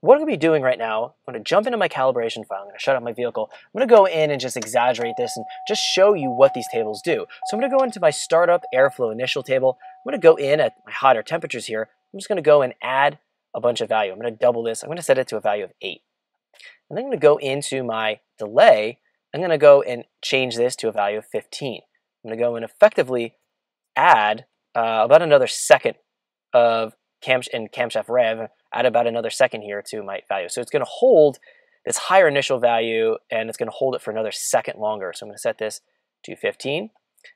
what I'm going to be doing right now, I'm going to jump into my calibration file. I'm going to shut off my vehicle. I'm going to go in and just exaggerate this and just show you what these tables do. So I'm going to go into my startup airflow initial table. I'm going to go in at my hotter temperatures here. I'm just going to go and add a bunch of value. I'm going to double this. I'm going to set it to a value of 8. And then I'm going to go into my delay. I'm going to go and change this to a value of 15. I'm going to go and effectively add uh, about another second of cam in camshaft rev, add about another second here to my value. So it's going to hold this higher initial value and it's going to hold it for another second longer. So I'm going to set this to 15.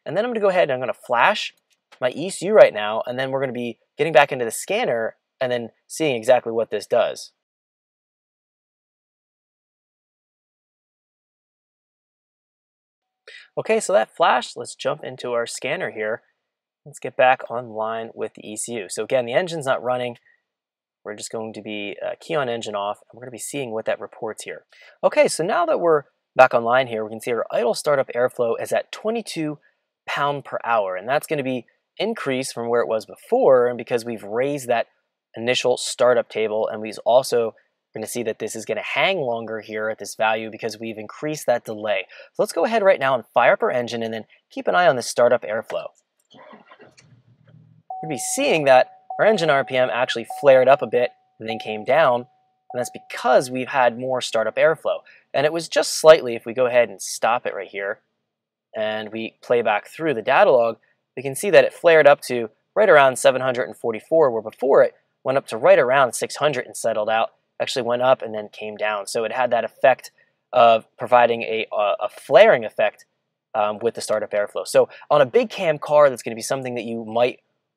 And then I'm going to go ahead and I'm going to flash my ECU right now and then we're going to be getting back into the scanner and then seeing exactly what this does. Okay, so that flashed. Let's jump into our scanner here. Let's get back online with the ECU. So again, the engine's not running. We're just going to be uh, key on engine off, and we're going to be seeing what that reports here. Okay, so now that we're back online here, we can see our idle startup airflow is at 22 pound per hour, and that's going to be increased from where it was before, and because we've raised that initial startup table, and we've also going to see that this is going to hang longer here at this value because we've increased that delay. So let's go ahead right now and fire up our engine and then keep an eye on the startup airflow you'd be seeing that our engine RPM actually flared up a bit and then came down, and that's because we've had more startup airflow. And it was just slightly, if we go ahead and stop it right here, and we play back through the data log, we can see that it flared up to right around 744, where before it went up to right around 600 and settled out, actually went up and then came down. So it had that effect of providing a, a flaring effect um, with the startup airflow. So on a big cam car, that's going to be something that you might